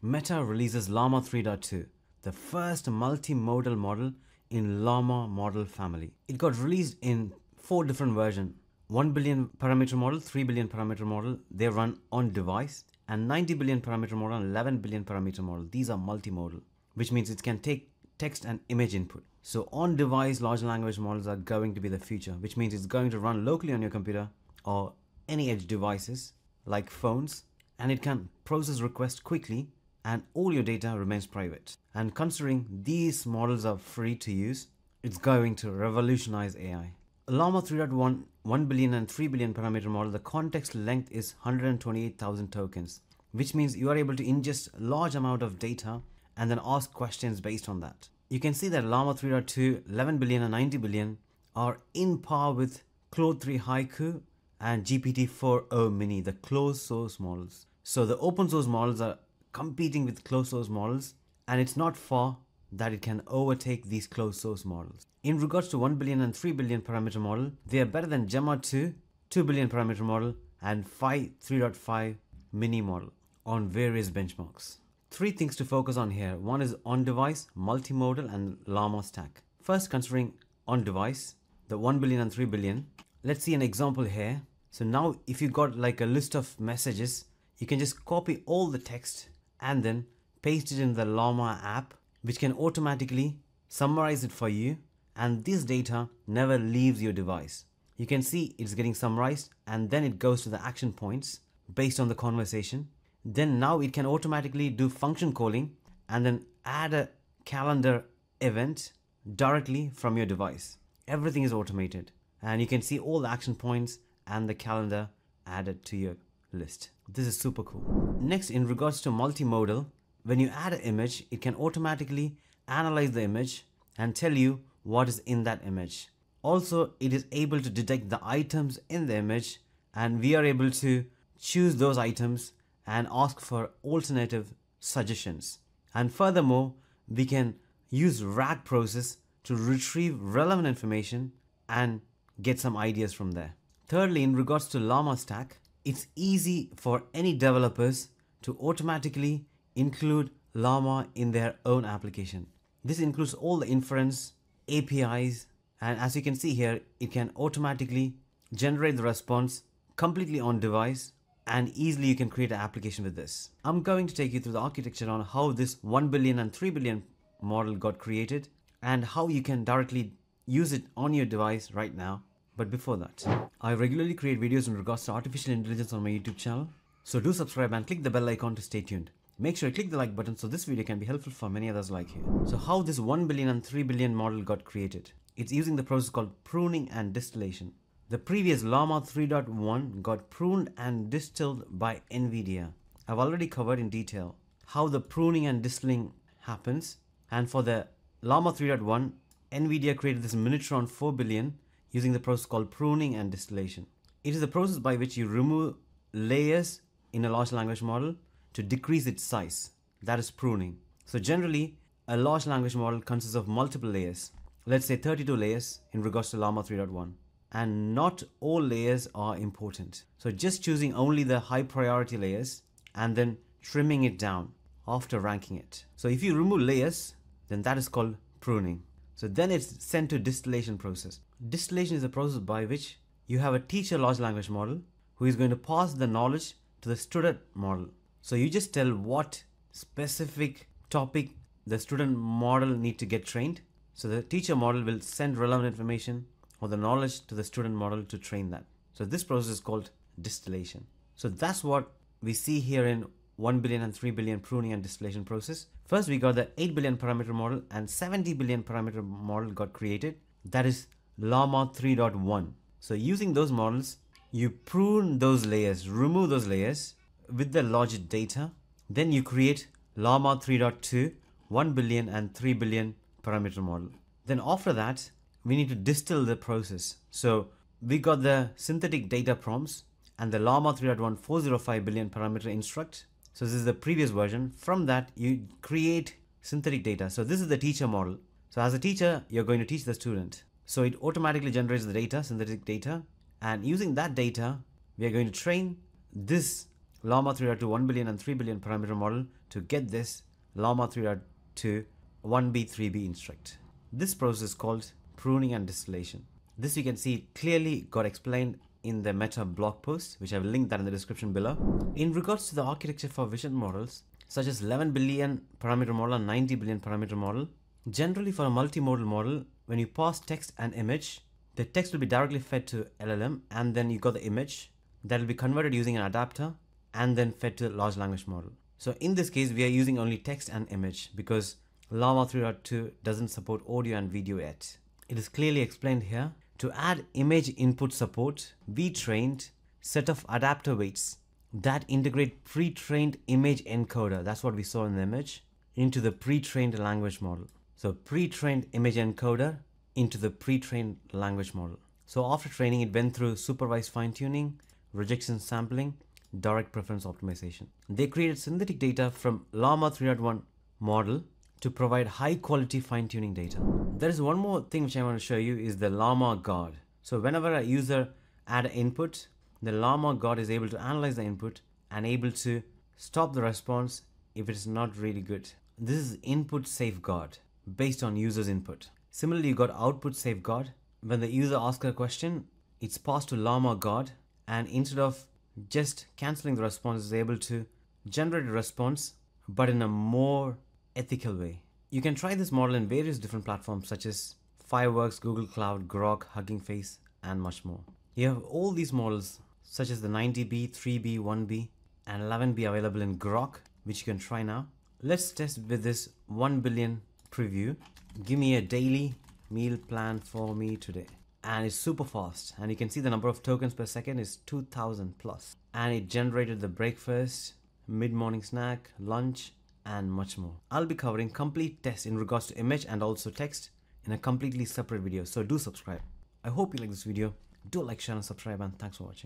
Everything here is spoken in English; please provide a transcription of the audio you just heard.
Meta releases Llama 3.2, the first multimodal model in Llama model family. It got released in four different versions. 1 billion parameter model, 3 billion parameter model, they run on device, and 90 billion parameter model and 11 billion parameter model. These are multimodal, which means it can take text and image input. So on device large language models are going to be the future, which means it's going to run locally on your computer or any edge devices like phones, and it can process requests quickly and all your data remains private. And considering these models are free to use, it's going to revolutionize AI. Llama 3.1 1 billion and 3 billion parameter model, the context length is 128,000 tokens, which means you are able to ingest large amount of data and then ask questions based on that. You can see that Llama 3.2, 11 billion and 90 billion are in par with Claude 3 Haiku and GPT-4o Mini, the closed source models. So the open source models are competing with closed source models and it's not far that it can overtake these closed source models. In regards to 1 billion and 3 billion parameter model, they are better than Gemma 2, 2 billion parameter model and Phi 3.5 mini model on various benchmarks. Three things to focus on here. One is on-device, multimodal and Llama stack. First, considering on-device, the 1 billion and 3 billion. Let's see an example here. So now if you got like a list of messages, you can just copy all the text and then paste it in the Llama app, which can automatically summarize it for you. And this data never leaves your device. You can see it's getting summarized and then it goes to the action points based on the conversation. Then now it can automatically do function calling and then add a calendar event directly from your device. Everything is automated and you can see all the action points and the calendar added to your list. This is super cool. Next, in regards to multimodal, when you add an image, it can automatically analyze the image and tell you what is in that image. Also, it is able to detect the items in the image and we are able to choose those items and ask for alternative suggestions. And furthermore, we can use RAG process to retrieve relevant information and get some ideas from there. Thirdly, in regards to Llama Stack, it's easy for any developers to automatically include Llama in their own application. This includes all the inference, APIs, and as you can see here, it can automatically generate the response completely on device and easily you can create an application with this. I'm going to take you through the architecture on how this 1 billion and 3 billion model got created and how you can directly use it on your device right now. But before that, I regularly create videos in regards to artificial intelligence on my YouTube channel. So do subscribe and click the bell icon to stay tuned. Make sure you click the like button so this video can be helpful for many others like you. So how this 1 billion and 3 billion model got created? It's using the process called pruning and distillation. The previous Llama 3.1 got pruned and distilled by NVIDIA. I've already covered in detail how the pruning and distilling happens and for the Llama 3.1 NVIDIA created this Minitron 4 billion using the process called pruning and distillation. It is the process by which you remove layers in a large language model to decrease its size. That is pruning. So generally, a large language model consists of multiple layers. Let's say 32 layers in regards to Llama 3.1 and not all layers are important. So just choosing only the high priority layers and then trimming it down after ranking it. So if you remove layers, then that is called pruning. So then it's sent to distillation process. Distillation is a process by which you have a teacher large language model who is going to pass the knowledge to the student model. So you just tell what specific topic the student model need to get trained. So the teacher model will send relevant information or the knowledge to the student model to train that. So this process is called distillation. So that's what we see here in 1 billion and 3 billion pruning and distillation process. First, we got the 8 billion parameter model and 70 billion parameter model got created. That is Llama 3.1. So using those models, you prune those layers, remove those layers with the logit data. Then you create Llama 3.2, 1 billion and 3 billion parameter model. Then after that, we need to distill the process. So we got the synthetic data prompts and the Llama 3.1 405 billion parameter instruct. So this is the previous version. From that, you create synthetic data. So this is the teacher model. So as a teacher, you're going to teach the student. So it automatically generates the data, synthetic data. And using that data, we are going to train this Llama 3.2 1 billion and 3 billion parameter model to get this Llama 3.2 1B 3B instruct. This process is called pruning and distillation. This you can see clearly got explained in the Meta blog post, which I've linked that in the description below. In regards to the architecture for vision models, such as 11 billion parameter model and 90 billion parameter model, generally for a multimodal model, when you pass text and image, the text will be directly fed to LLM and then you got the image that will be converted using an adapter and then fed to the large language model. So in this case, we are using only text and image because Llama 3.2 doesn't support audio and video yet. It is clearly explained here. To add image input support, we trained set of adapter weights that integrate pre-trained image encoder, that's what we saw in the image, into the pre-trained language model. So pre-trained image encoder into the pre-trained language model. So after training, it went through supervised fine-tuning, rejection sampling, direct preference optimization. They created synthetic data from Llama 3.1 model to provide high quality fine tuning data. There is one more thing which I want to show you is the Llama guard. So whenever a user add input, the Llama guard is able to analyze the input and able to stop the response if it is not really good. This is input safeguard based on user's input. Similarly, you got output safeguard. When the user asks a question, it's passed to Llama guard and instead of just canceling the response is able to generate a response but in a more ethical way. You can try this model in various different platforms such as Fireworks, Google Cloud, Groq, Hugging Face, and much more. You have all these models such as the 90B, 3B, 1B, and 11B available in Groq, which you can try now. Let's test with this 1 billion preview. Give me a daily meal plan for me today. And it's super fast. And you can see the number of tokens per second is 2000 plus. And it generated the breakfast mid-morning snack lunch and much more. I'll be covering complete tests in regards to image and also text in a completely separate video. So do subscribe. I hope you like this video. Do like share and subscribe and thanks for watching